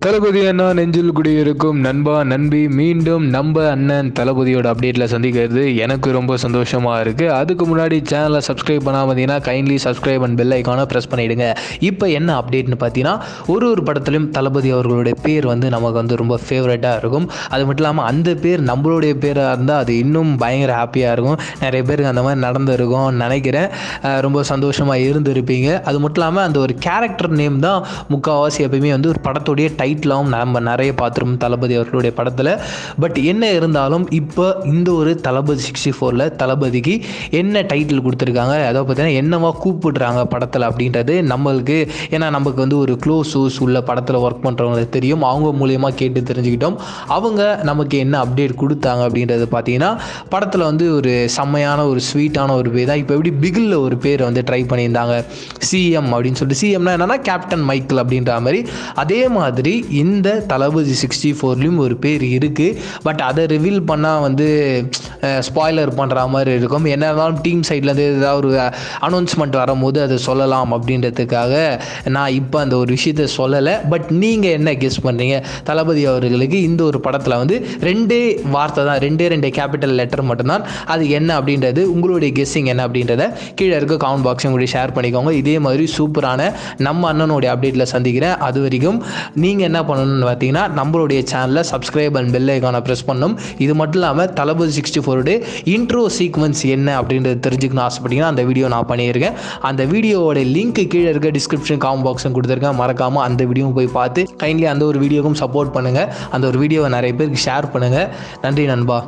தளபதி அண்ணா நெஞ்சில் குடியிருக்கும் நண்பா நண்பி மீண்டும் நம்ம அண்ணன் தளபதியோட அப்டேட்டில் சந்திக்கிறது எனக்கு ரொம்ப சந்தோஷமாக இருக்குது அதுக்கு முன்னாடி சேனலை சப்ஸ்கிரைப் பண்ணாமல் பார்த்தீங்கன்னா கைண்ட்லி சப்ஸ்கிரைப் அண்ட் பெல் ஐக்கானை ப்ரெஸ் பண்ணிவிடுங்க இப்போ என்ன அப்டேட்னு பார்த்தீங்கன்னா ஒரு ஒரு படத்துலையும் தளபதி அவர்களுடைய பேர் வந்து நமக்கு வந்து ரொம்ப ஃபேவரட்டாக இருக்கும். அது மட்டும் இல்லாமல் அந்த பேர் நம்மளுடைய பேராக இருந்தால் அது இன்னும் பயங்கர ஹாப்பியாக இருக்கும். நிறைய பேருக்கு அந்த மாதிரி நடந்திருக்கும் நினைக்கிறேன். ரொம்ப சந்தோஷமாக இருந்திருப்பீங்க. அது மட்டும் இல்லாமல் அந்த ஒரு கேரக்டர் நேம் தான் முக்கால்வாசி எப்பயுமே வந்து ஒரு படத்துடைய டைட்டிலாகவும் நம்ம நிறைய பார்த்துருப்போம் தளபதி அவர்களுடைய படத்தில். பட் என்ன இருந்தாலும் இப்போ இந்த ஒரு தளபதி சிக்ஸ்டி ஃபோரில் தளபதிக்கு என்ன டைட்டில் கொடுத்துருக்காங்க அதை பார்த்தீங்கன்னா என்னவா கூப்பிடுறாங்க படத்தில் அப்படின்றது நம்மளுக்கு ஏன்னா நமக்கு வந்து ஒரு க்ளோஸ் சோர்ஸ் உள்ள படத்தில் ஒர்க் பண்ணுறவங்களுக்கு தெரியும். அவங்க மூலியமாக கேட்டு தெரிஞ்சுக்கிட்டோம். அவங்க நமக்கு என்ன அப்டேட் கொடுத்தாங்க அப்படின்றது பார்த்தீங்கன்னா படத்தில் வந்து ஒரு செம்மையான ஒரு ஸ்வீட்டான ஒரு பேர் தான். இப்போ எப்படி பிகிலில் ஒரு பேர் வந்து ட்ரை பண்ணியிருந்தாங்க சிஎம் அப்படின்னு சொல்லிட்டு. சிஎம்னா என்னன்னா கேப்டன் மைக்கிள் அப்படின்ற மாதிரி. அதே மாதிரி இந்த தளபதி சிக்ஸ்டி ஃபோர்லேயும் ஒரு பேர் இருக்குது பட் அதை ரிவீல் பண்ணால் வந்து ஸ்பாய்லர் பண்ணுற மாதிரி இருக்கும். என்ன இருந்தாலும் டீம் சைட்லேருந்து ஏதாவது ஒரு அனௌன்ஸ்மெண்ட் வரும்போது அதை சொல்லலாம் அப்படின்றதுக்காக நான் இப்போ அந்த ஒரு விஷயத்த சொல்லலை. பட் நீங்கள் என்ன கெஸ் பண்ணுறீங்க தளபதி அவர்களுக்கு இந்த ஒரு படத்தில் வந்து ரெண்டே வார்த்தை தான் ரெண்டே ரெண்டு கேபிட்டல் லெட்டர் மட்டும்தான். அது என்ன அப்படின்றது உங்களுடைய கெஸ்ஸிங் என்ன அப்படின்றத கீழே இருக்க கமெண்ட் பாக்ஸ் உங்களுடைய ஷேர் பண்ணிக்கோங்க. இதே மாதிரி சூப்பரான நம்ம அண்ணனுடைய அப்டேட்டில் சந்திக்கிறேன். அது வரைக்கும் நீங்கள் நீங்கள் என்ன பண்ணணும்னு பார்த்தீங்கன்னா நம்மளுடைய சேனலில் சப்ஸ்கிரைப் அண்ட் பெல் ஐக்கானை ப்ரெஸ் பண்ணணும். இது மட்டும் இல்லாமல் தளபதி சிக்ஸ்டி ஃபோருடைய இன்ட்ரோ சீக்வன்ஸ் என்ன அப்படின்றது தெரிஞ்சுக்கணும் ஆசைப்பட்டீங்கன்னா அந்த வீடியோ நான் பண்ணியிருக்கேன். அந்த வீடியோவோட லிங்க் கீழே இருக்க டிஸ்கிரிப்ஷன் காம் பாக்ஸும் கொடுத்துருக்கேன். மறக்காமல் அந்த வீடியோவும் போய் பார்த்து கைண்ட்லி அந்த ஒரு வீடியோக்கும் சப்போர்ட் பண்ணுங்கள் அந்த ஒரு வீடியோவை நிறைய பேருக்கு ஷேர் பண்ணுங்கள் நன்றி நண்பா.